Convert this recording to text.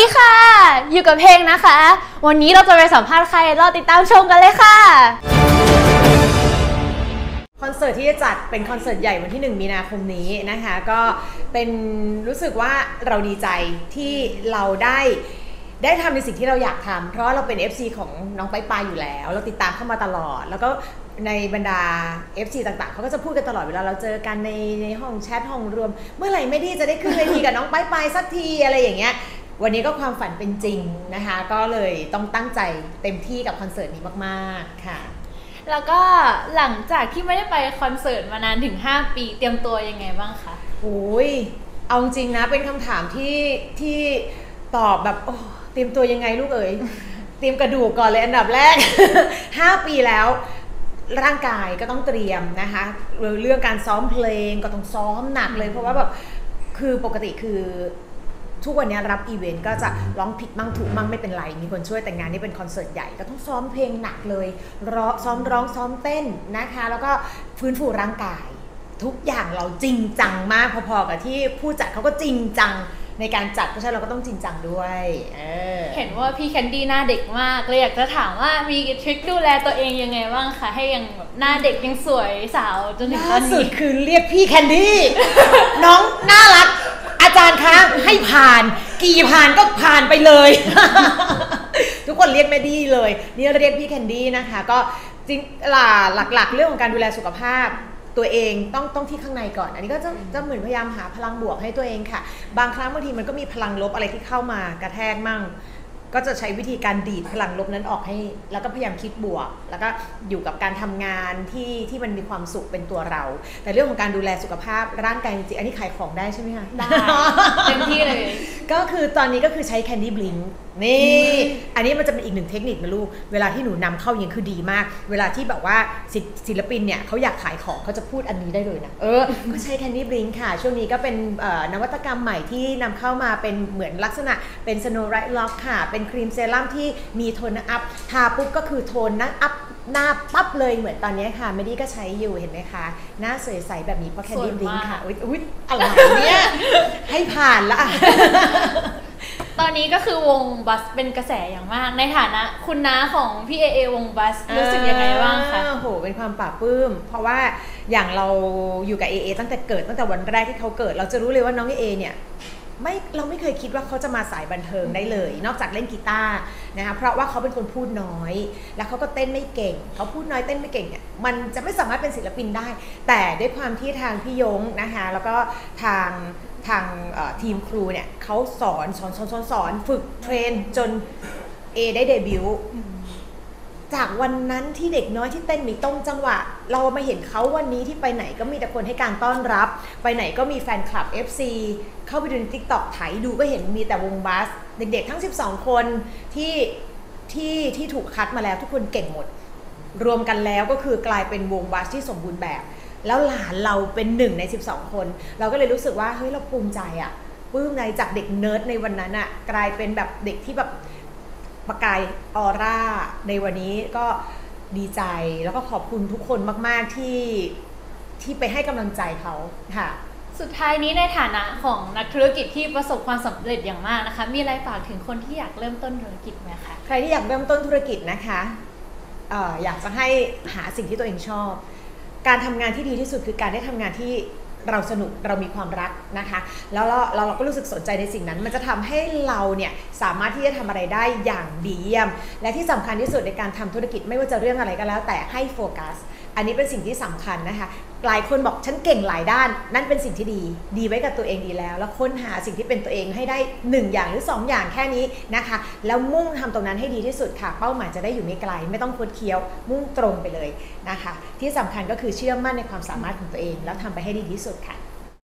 ดีค่ะ อยู่กับเพลงนะคะ วันนี้เราจะไปสัมภาษณ์ใครรอติดตามชมกันเลยค่ะ คอนเสิร์ตที่จะจัดเป็นคอนเสิร์ตใหญ่วันที่ 1 มีนาคมนี้นะคะ ก็เป็นรู้สึกว่าเราดีใจที่เราได้ได้ทำในสิ่งที่เราอยากทำเพราะเราเป็น FC ของน้องไปปายอยู่แล้ว เราติดตามเข้ามาตลอด แล้วก็ในบรรดา FC ต่างๆ เขาก็จะพูดกันตลอดเวลาเราเจอกันในในห้องแชทห้องรวม เมื่อไหร่ไม่ดีจะได้ขึ้นเวทีกับน้องไปปายสักทีอะไรอย่างเงี้ย วันนี้ก็ความฝันเป็นจริงนะคะ ก็เลยต้องตั้งใจเต็มที่กับคอนเสิร์ตนี้มากๆค่ะ แล้วก็หลังจากที่ไม่ได้ไปคอนเสิร์ตมานานถึง 5 ปี เตรียมตัวยังไงบ้างคะโอ้ยเอาจริงนะเป็นคำถามที่ที่ตอบแบบโอ้เตรียมตัวยังไงลูกเอ๋ยเตรียมกระดูกก่อนเลยอันดับแรก 5 ปีแล้วร่างกายก็ต้องเตรียมนะคะเรื่องการซ้อมเพลงก็ต้องซ้อมหนักเลย เพราะว่าแบบคือปกติคือ ทุกวันนี้รับอีเวนต์ก็จะร้องผิดมั่งถูกมั่งไม่เป็นไร มีคนช่วยแต่งานนี้เป็นคอนเสิร์ตใหญ่ก็ต้องซ้อมเพลงหนักเลยร้องซ้อมร้องซ้อมเต้นนะคะ แล้วก็ฟื้นฟูร่างกาย ทุกอย่างเราจริงจังมากพอๆกับที่ผู้จัดเขาก็จริงจังในการจัดเพราะฉะนั้นเราก็ต้องจริงจังด้วยเออเห็นว่าพี่แคนดี้หน้าเด็กมากเลยอยากจะถามว่ามีทริคดูแลตัวเองยังไงบ้างคะให้ยังแบบหน้าเด็กยังสวยสาวจนถึงตอล่านสุนี้ดคือเรียกพี่แคนดี้น้องน่ารักอารย์คะให้ผ่าน กี่ผ่านก็ผ่านไปเลย ทุกคนเรียกแม่ดี้เลย นี่เรียกพี่แคนดี้นะคะ ก็จริงล่ะหลักๆ เรื่องของการดูแลสุขภาพตัวเองต้องต้องที่ข้างในก่อน อันนี้ก็จะจะเหมือนพยายามหาพลังบวกให้ตัวเองค่ะ บางครั้งบางทีมันก็มีพลังลบอะไรที่เข้ามากระแทกมั่ง ก็จะใช้วิธีการดีดพลังลบนั้นออกให้ แล้วก็พยายามคิดบวก แล้วก็อยู่กับการทำงานที่ที่มันมีความสุขเป็นตัวเรา แต่เรื่องของการดูแลสุขภาพร่างกายจริงอันนี้ขายของได้ใช่ไหมคะได้เต็มที่เลย ก็คือตอนนี้ก็คือใช้ Candy Blink นี่ อันนี้มันจะเป็นอีกหนึ่งเทคนิคนะลูก เวลาที่หนูนำเข้ายิงคือดีมาก เวลาที่แบบว่าศิศิลปินเนี่ยเขาอยากขายของเขาจะพูดอันนี้ได้เลยนะ เออ ก็ใช้ Candy Blink ค่ะ ช่วงนี้ก็เป็นเอ่อนวัตกรรมใหม่ที่นำเข้ามาเป็นเหมือนลักษณะเป็น Snow Bright Lock ค่ะ เป็นครีมเซรั่มที่มี tone up ทาปุ๊บก็คือโทนนะ up หน้าปั๊บเลยเหมือนตอนนี้ค่ะไม่ได้ก็ใช้อยู่เห็นไหมคะ หน้าสวยใสแบบนี้เพราะ Candy สวย bling มากค่ะอุ๊ยอุ๊ยอะไรเนี่ยให้ผ่านละตอนนี้ก็คือวง BUS เป็นกระแสอย่างมาก ในฐานะ คุณน้าของพี่เอเอวง BUS รู้สึกยังไงบ้างคะอ่โหเป็นความปลาบปลื้ม เพราะว่าอย่างเราอยู่กับเอเอตั้งแต่เกิดตั้งแต่วันแรกที่เขาเกิด เราจะรู้เลยว่าน้องเอเอเนี่ย ไม่เราไม่เคยคิดว่าเขาจะมาสายบันเทิงได้เลย นอกจากเล่นกีตาร์นะคะเพราะว่าเขาเป็นคนพูดน้อย แล้วเขาก็เต้นไม่เก่ง เขาพูดน้อยเต้นไม่เก่งเนี่ยมันจะไม่สามารถเป็นศิลปินได้ แต่ด้วยความที่ทางพี่ยงนะคะแล้วก็ทางทางทีมครูเนี่ยเขาสอนสอนสอนสอนสอนฝึกเทรนจนเอได้เดบิวต์ จากวันนั้นที่เด็กน้อยที่เต้นมีต้งจังหวะ เรามาเห็นเขาวันนี้ที่ไปไหนก็มีแต่คนให้การต้อนรับ ไปไหนก็มีแฟนคลับ FC เข้าไปดูใน t ิ k t o k ไถดูก็เห็นมีแต่วงบัส เด็กๆทั้ง 12 คนที่ที่ที่ถูกคัดมาแล้วทุกคนเก่งหมด รวมกันแล้วก็คือกลายเป็นวงบัสที่สมบูรณ์แบบ แล้วหลานเราเป็นหนึ่งใน 12 คน เราก็เลยรู้สึกว่าเฮ้ยเราภูมิใจอะปลื้มในจากเด็กเนิร์ดในวันนั้นอะกลายเป็นแบบเด็กที่แบบ ประกายออร่าในวันนี้ก็ดีใจแล้วก็ขอบคุณทุกคนมาก ๆ ที่ที่ไปให้กำลังใจเขาค่ะ สุดท้ายนี้ในฐานะของนักธุรกิจที่ประสบความสำเร็จอย่างมากนะคะ มีอะไรฝากถึงคนที่อยากเริ่มต้นธุรกิจไหมคะใครที่อยากเริ่มต้นธุรกิจนะคะเอออยากจะให้หาสิ่งที่ตัวเองชอบ การทำงานที่ดีที่สุดคือการได้ทำงานที่ เราสนุกเรามีความรักนะคะแล้วเราเราก็รู้สึกสนใจในสิ่งนั้น มันจะทำให้เราเนี่ยสามารถที่จะทำอะไรได้อย่างดีเยี่ยม และที่สำคัญที่สุดในการทำธุรกิจไม่ว่าจะเรื่องอะไรก็แล้วแต่ให้โฟกัส อันนี้เป็นสิ่งที่สำคัญนะคะ หลายคนบอกฉันเก่งหลายด้าน นั่นเป็นสิ่งที่ดี ดีไว้กับตัวเองดีแล้ว แล้วค้นหาสิ่งที่เป็นตัวเองให้ได้หนึ่งอย่างหรือสองอย่างแค่นี้นะคะ แล้วมุ่งทำตรงนั้นให้ดีที่สุดค่ะ เป้าหมายจะได้อยู่ไม่ไกล ไม่ต้องคดเคี้ยว มุ่งตรงไปเลยนะคะ ที่สำคัญก็คือเชื่อมั่นในความสามารถของตัวเอง แล้วทำไปให้ดีที่สุดค่ะ